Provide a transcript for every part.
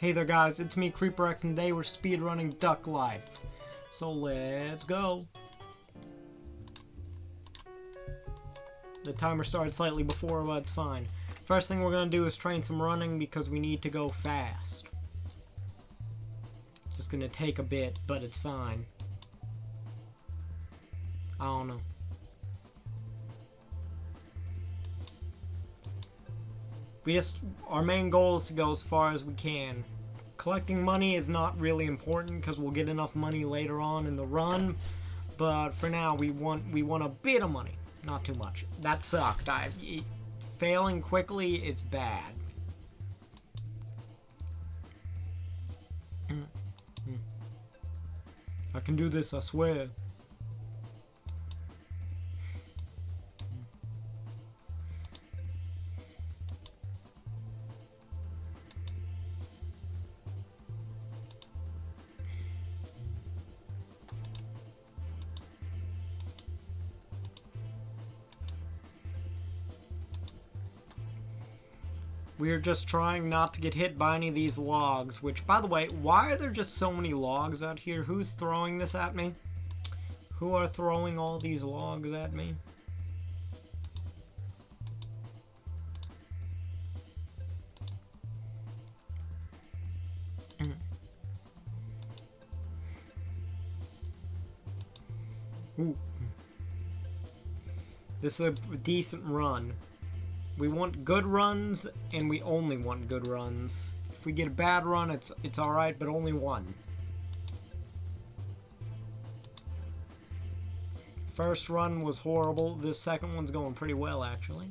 Hey there guys, it's me CreeperX and today we're speedrunning Duck Life. So let's go. The timer started slightly before, but it's fine. First thing we're gonna do is train some running because we need to go fast. Just gonna take a bit, but it's fine. I don't know. We just, our main goal is to go as far as we can. Collecting money is not really important because we'll get enough money later on in the run. But for now, we want we want a bit of money, not too much. That sucked. I failing quickly, it's bad. Mm, mm. I can do this, I swear. We're just trying not to get hit by any of these logs, which, by the way, why are there just so many logs out here? Who's throwing this at me? Who are throwing all these logs at me? Mm. Ooh. This is a decent run. We want good runs, and we only want good runs. If we get a bad run, it's it's alright, but only one. First run was horrible. This second one's going pretty well, actually.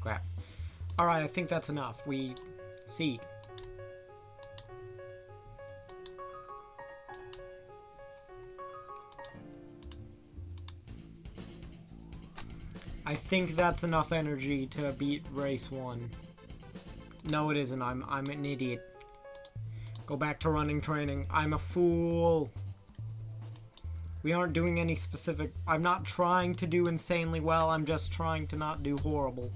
Crap. Alright, I think that's enough. We... Seed. I think that's enough energy to beat race one. No, it isn't. I'm I'm an idiot. Go back to running training. I'm a fool. We aren't doing any specific... I'm not trying to do insanely well. I'm just trying to not do horrible.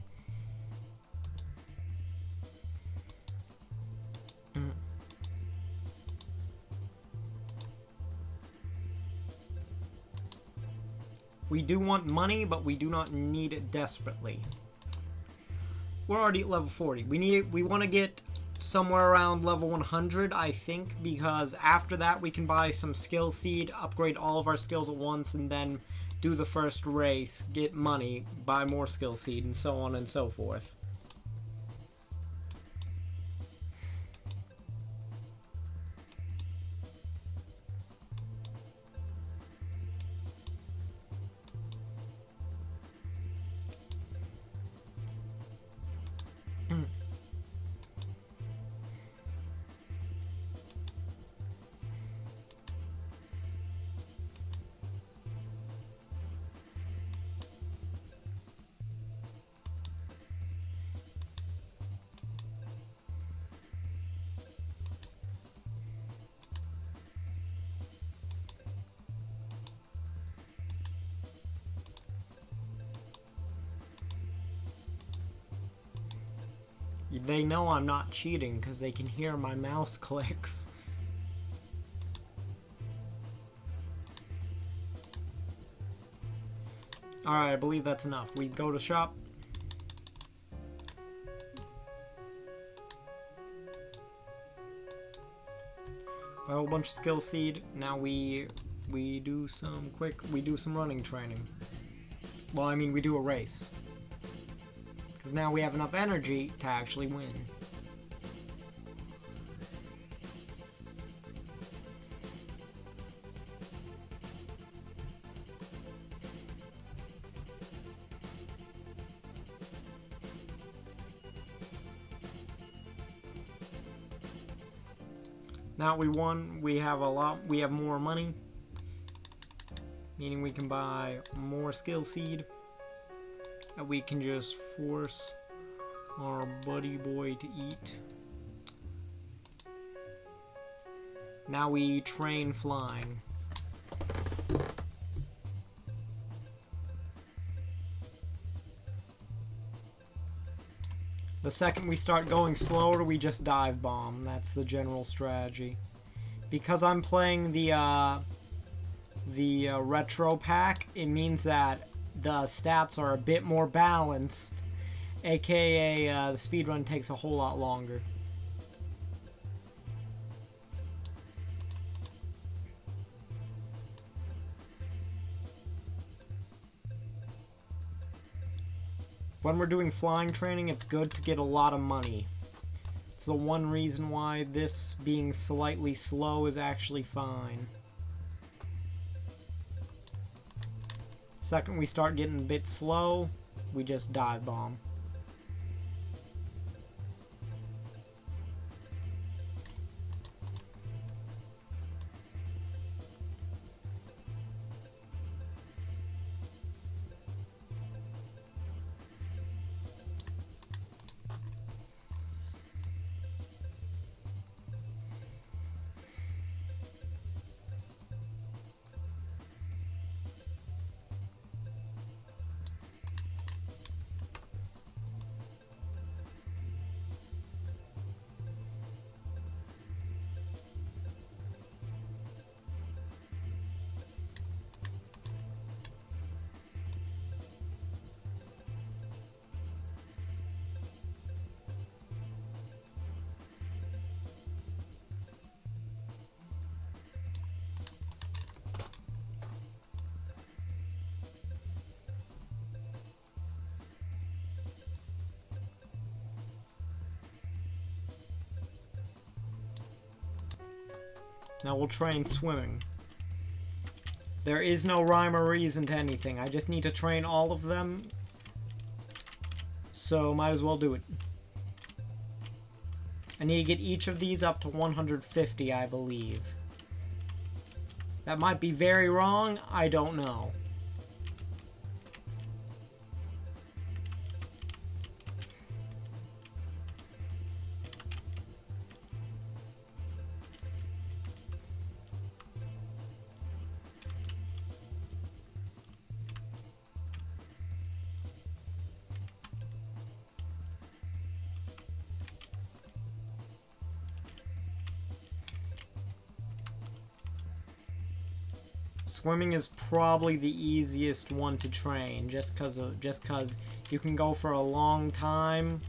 We do want money, but we do not need it desperately. We're already at level 40. We need we want to get somewhere around level 100, I think, because after that we can buy some skill seed, upgrade all of our skills at once, and then do the first race, get money, buy more skill seed, and so on and so forth. They know I'm not cheating because they can hear my mouse clicks. Alright, I believe that's enough. We go to shop. Buy a whole bunch of skill seed. Now we we do some quick we do some running training. Well, I mean we do a race. Because now we have enough energy to actually win. Now we won, we have a lot, we have more money. Meaning we can buy more skill seed that we can just force our buddy boy to eat. Now we train flying. The second we start going slower, we just dive bomb. That's the general strategy. Because I'm playing the uh, the uh, retro pack, it means that the stats are a bit more balanced, aka uh, the speedrun takes a whole lot longer. When we're doing flying training, it's good to get a lot of money. It's the one reason why this being slightly slow is actually fine. Second we start getting a bit slow, we just dive bomb. Now we'll train swimming. There is no rhyme or reason to anything. I just need to train all of them. So might as well do it. I need to get each of these up to 150, I believe. That might be very wrong. I don't know. Swimming is probably the easiest one to train, just cause of just cause you can go for a long time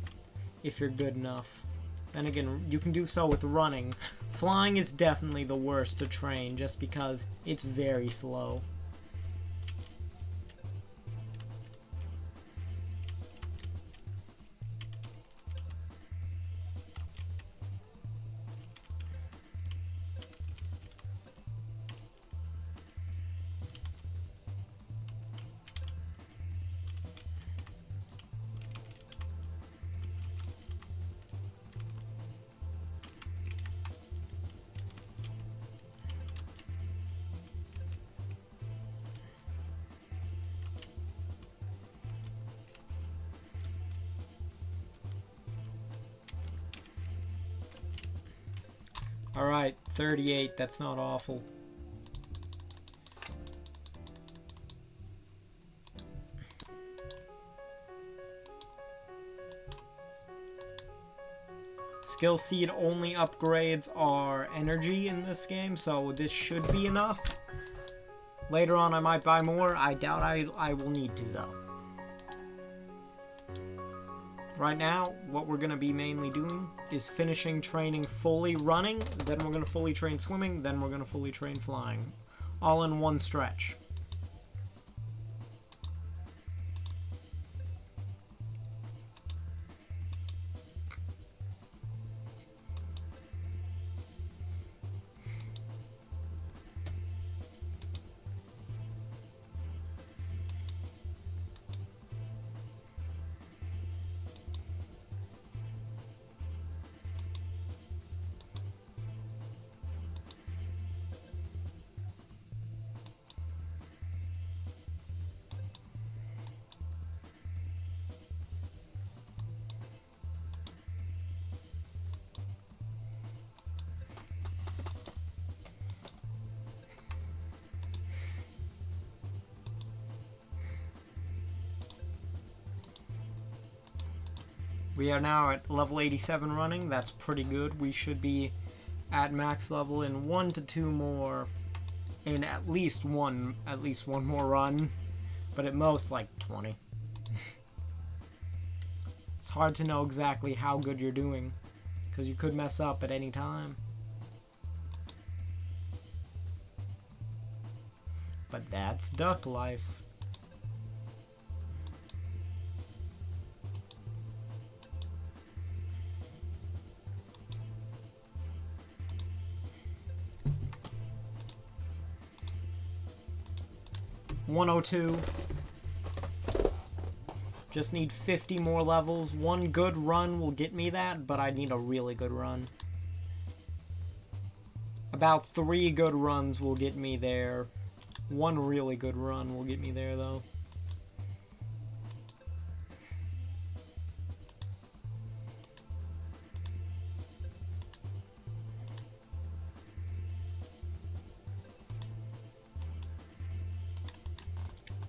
if you're good enough. Then again, you can do so with running. Flying is definitely the worst to train, just because it's very slow. 38, that's not awful. Skill Seed only upgrades our energy in this game, so this should be enough. Later on I might buy more, I doubt I, I will need to though. Right now, what we're going to be mainly doing is finishing training fully running, then we're going to fully train swimming, then we're going to fully train flying. All in one stretch. We are now at level 87 running. That's pretty good. We should be at max level in one to two more, in at least one, at least one more run, but at most like 20. it's hard to know exactly how good you're doing, because you could mess up at any time. But that's duck life. One oh two. Just need 50 more levels. One good run will get me that, but I need a really good run. About three good runs will get me there. One really good run will get me there, though.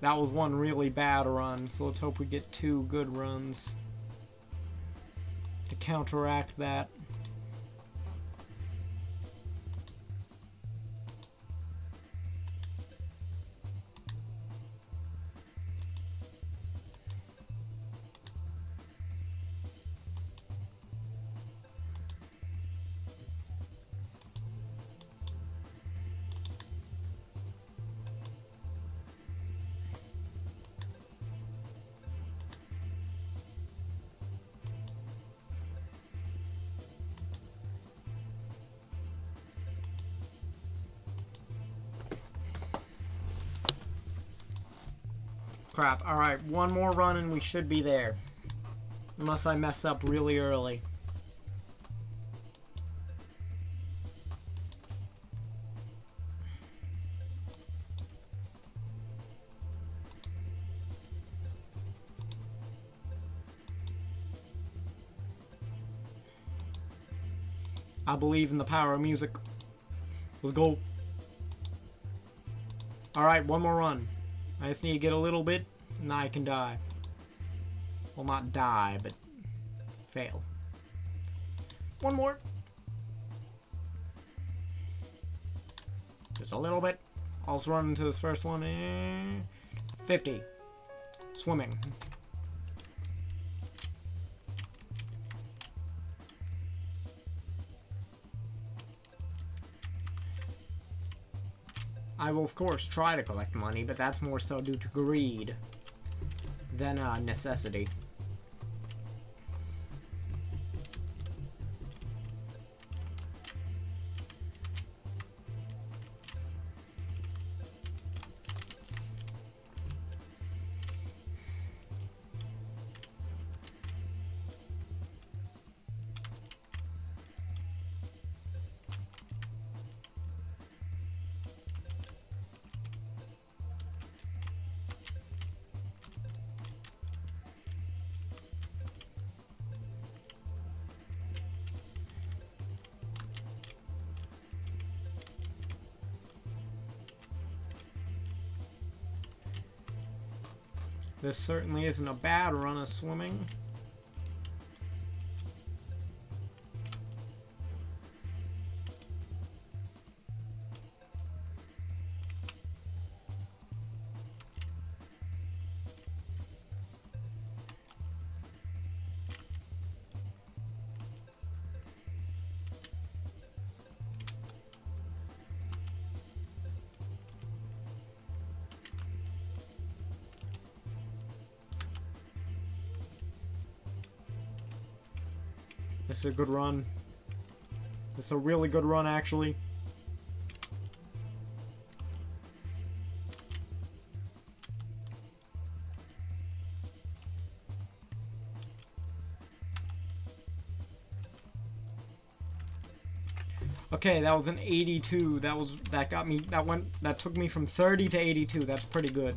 That was one really bad run, so let's hope we get two good runs to counteract that. Crap. Alright, one more run and we should be there. Unless I mess up really early. I believe in the power of music. Let's go. Alright, one more run. I just need to get a little bit, and I can die. Well, not die, but fail. One more. Just a little bit. I'll just run into this first one. And 50. Swimming. I will, of course, try to collect money, but that's more so due to greed than uh, necessity. This certainly isn't a bad run of swimming. This is a good run. This is a really good run, actually. Okay, that was an 82. That was that got me that went that took me from 30 to 82. That's pretty good.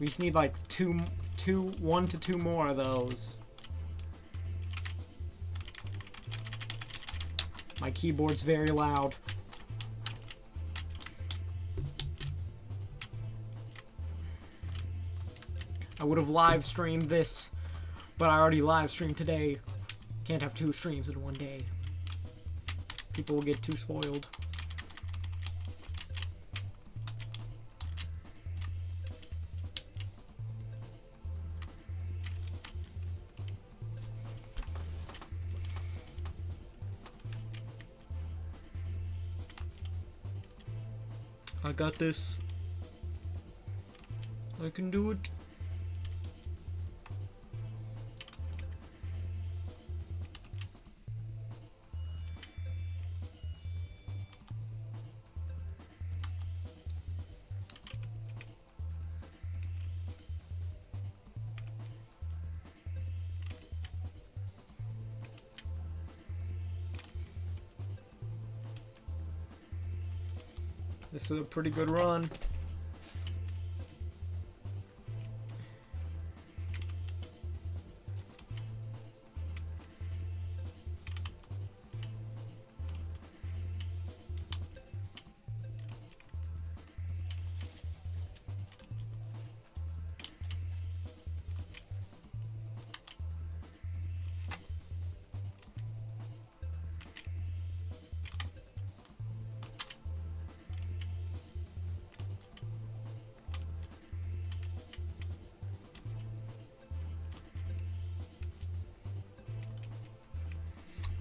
We just need like two two one to two more of those. My keyboard's very loud. I would have live streamed this, but I already live streamed today. Can't have two streams in one day. People will get too spoiled. I got this. I can do it. This is a pretty good run.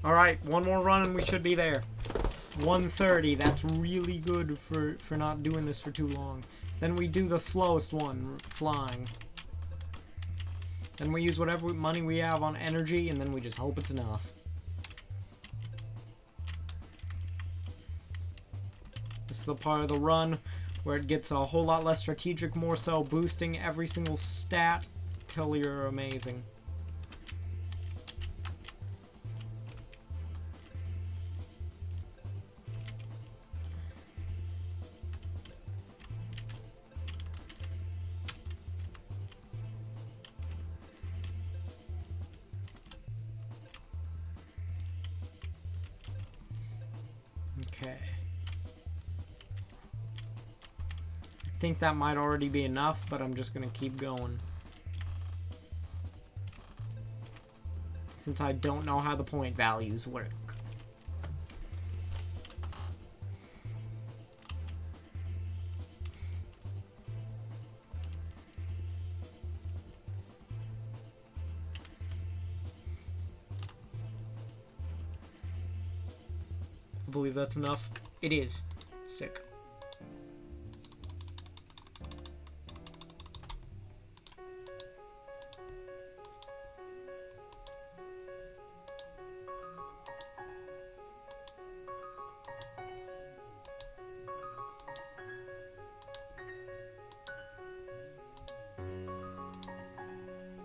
Alright, one more run and we should be there. 130, that's really good for, for not doing this for too long. Then we do the slowest one, flying. Then we use whatever money we have on energy, and then we just hope it's enough. This is the part of the run where it gets a whole lot less strategic, more so boosting every single stat till you're amazing. Okay. I think that might already be enough, but I'm just going to keep going. Since I don't know how the point values work. That's enough. It is. Sick.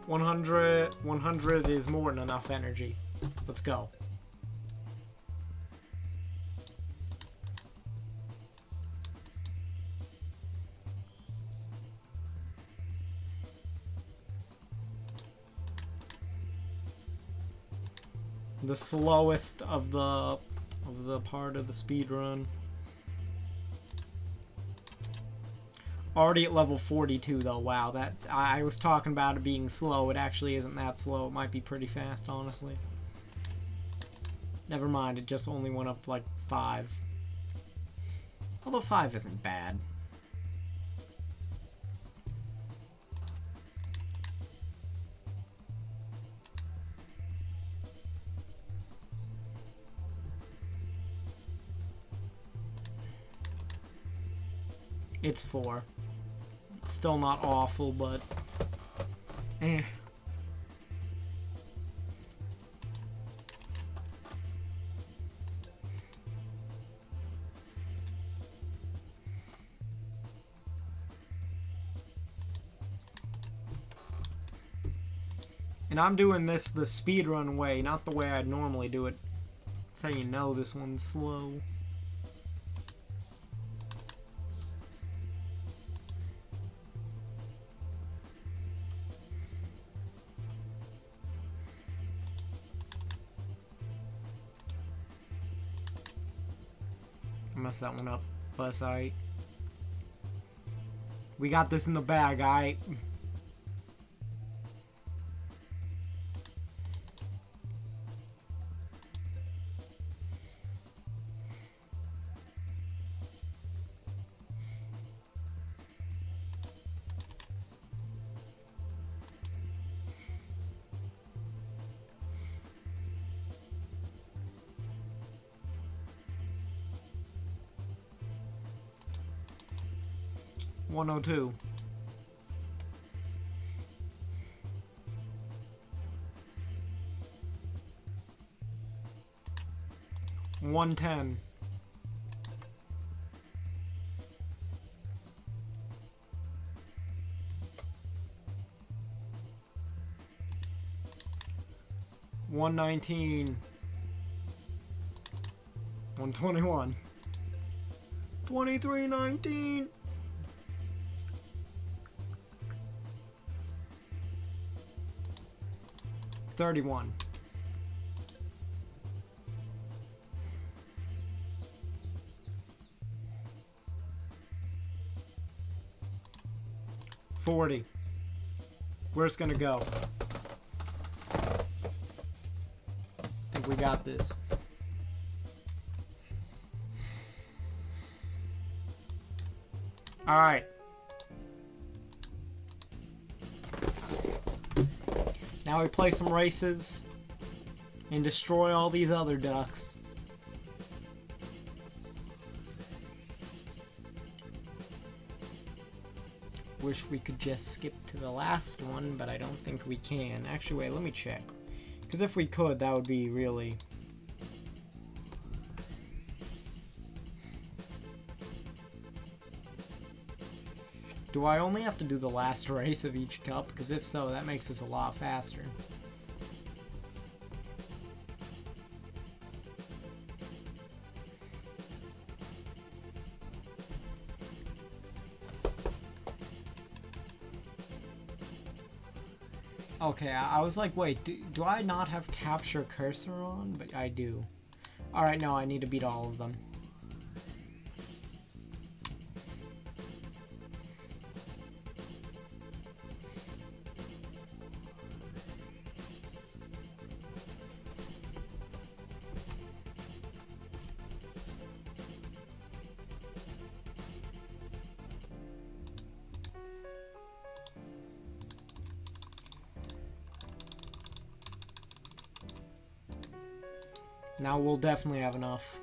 One hundred, one hundred is more than enough energy. Let's go. Slowest of the of the part of the speed run. Already at level 42 though. Wow, that I, I was talking about it being slow. It actually isn't that slow. It might be pretty fast, honestly. Never mind, it just only went up like 5. Although 5 isn't bad. It's four. Still not awful, but... Eh. And I'm doing this the speedrun way, not the way I'd normally do it. That's how you know this one's slow. Messed that one up, but sorry. We got this in the bag, alright? 102. One ten. One nineteen. One twenty one. Twenty three nineteen. Thirty one. Forty. Where's gonna go? I think we got this. Alright. Now we play some races and destroy all these other ducks. Wish we could just skip to the last one, but I don't think we can. Actually, wait, let me check. Because if we could, that would be really... Do I only have to do the last race of each cup? Because if so, that makes this a lot faster. Okay, I, was like, wait, do, do I not have capture cursor on? But I do. Alright, no, I need to beat all of them. Now we'll definitely have enough.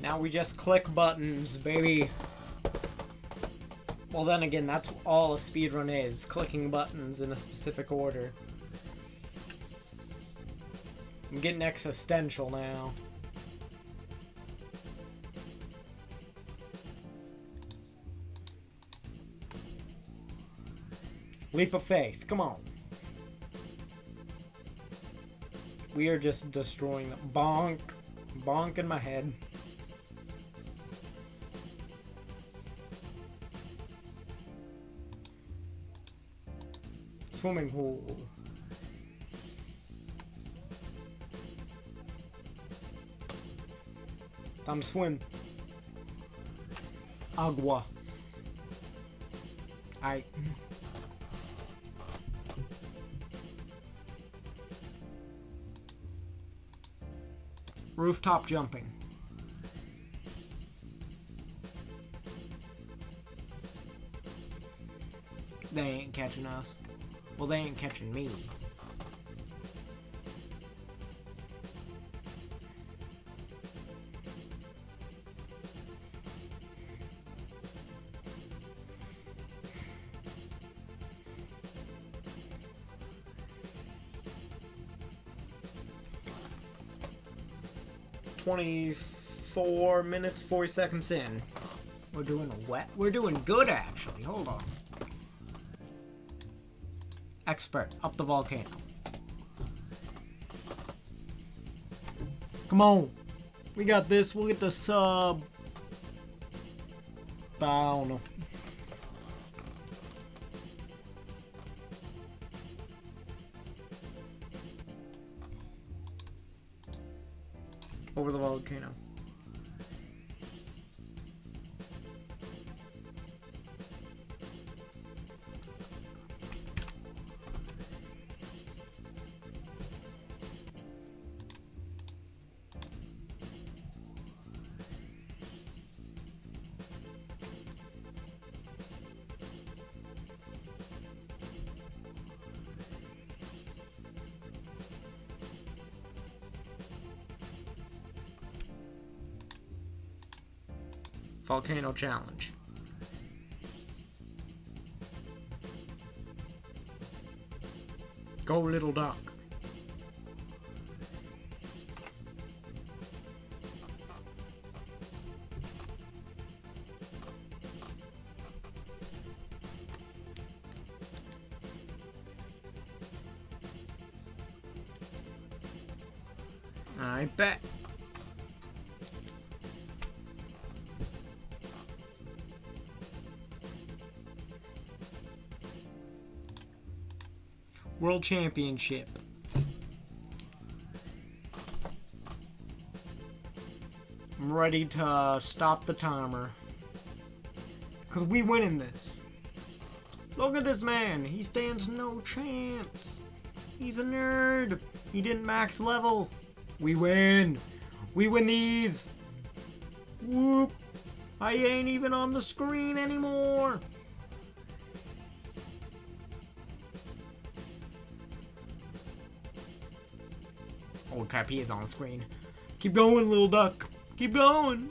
Now we just click buttons, baby. Well, then again, that's all a speedrun is, clicking buttons in a specific order. I'm getting existential now. Leap of faith, come on. We are just destroying them. Bonk. Bonk in my head. Swimming pool. Time to swim. Agua. I. Rooftop jumping. They ain't catching us. Well, they ain't catching me. Twenty-four minutes, forty seconds in. We're doing wet. We're doing good, actually. Hold on. Expert, up the volcano. Come on. We got this. We'll get the sub. But I don't know. Over the volcano. Volcano challenge. Go, little duck. I bet. World Championship. I'm ready to stop the timer. Because we win in this. Look at this man. He stands no chance. He's a nerd. He didn't max level. We win. We win these. Whoop. I ain't even on the screen anymore. Oh crap, he is on screen. Keep going, little duck. Keep going.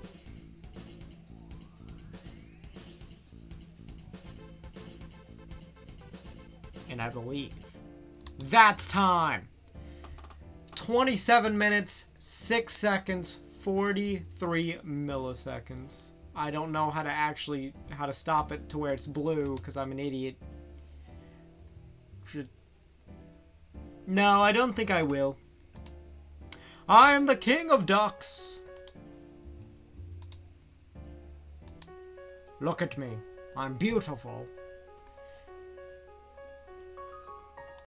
And I believe that's time. 27 minutes, 6 seconds, 43 milliseconds. I don't know how to actually, how to stop it to where it's blue, because I'm an idiot. Should... No, I don't think I will. I am the king of ducks. Look at me. I'm beautiful.